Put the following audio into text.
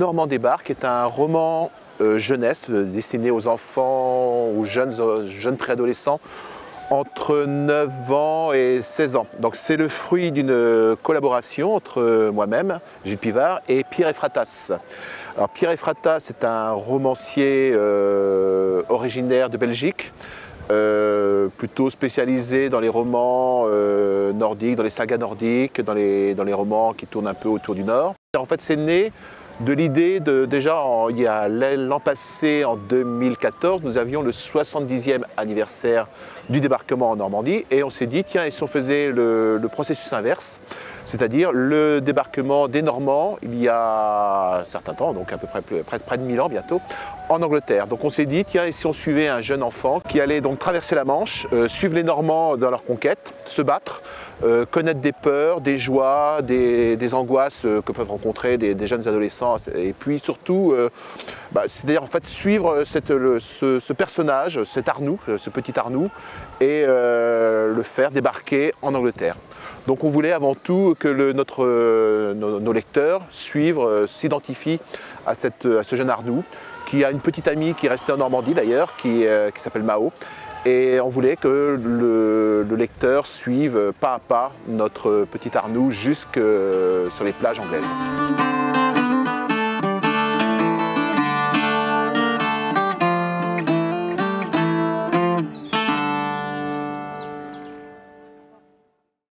roman débarque est un roman euh, jeunesse euh, destiné aux enfants, aux jeunes, euh, jeunes préadolescents entre 9 ans et 16 ans. Donc c'est le fruit d'une collaboration entre moi-même, Gilles Pivard, et Pierre Efratas. Pierre Efratas est un romancier originaire de Belgique, plutôt spécialisé dans les romans nordiques, dans les sagas nordiques, dans les, dans les romans qui tournent un peu autour du Nord. En c'est né de l'idée de déjà il y a l'an passé en 2014 nous avions le 70e anniversaire du débarquement en Normandie et on s'est dit tiens et si on faisait le, processus inverse c'est-à-dire le débarquement des Normands il y a un certain temps donc à peu près près, de 1000 ans bientôt en Angleterre. Donc on s'est dit tiens et si on suivait un jeune enfant qui allait donc traverser la Manche euh, suivre les Normands dans leur conquête se battre euh, connaître des peurs des joies des, angoisses euh, que peuvent rencontrer des jeunes adolescents et puis surtout, euh, bah, c'est-à-dire en fait suivre ce, personnage, cet Arnoux, ce petit Arnoux, et euh, le faire débarquer en Angleterre. Donc on voulait avant tout que notre, nos, lecteurs suivent, euh, s'identifient à, ce jeune Arnoux, qui a une petite amie qui est restée en Normandie d'ailleurs, qui, s'appelle Mao. Et on voulait que le, le, lecteur suive pas à pas notre petit Arnoux jusque sur les plages anglaises.